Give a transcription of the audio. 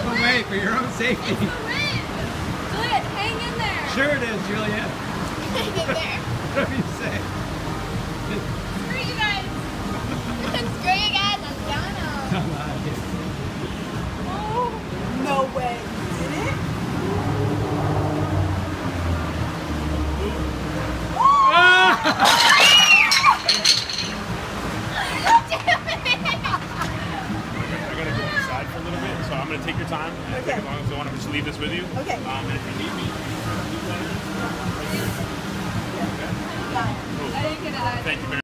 for your own safety. Juliet, hang in there. Sure it is, Julia. Hang in there. Whatever you say. Screw you guys. Screw you guys. I'm going home. Come on, dude. A little bit, so I'm gonna take your time. and Okay. As long as I want to just leave this with you. Okay. Um, and if you need me, Got it. I didn't thank you very